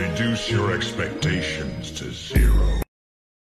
reduce your expectations.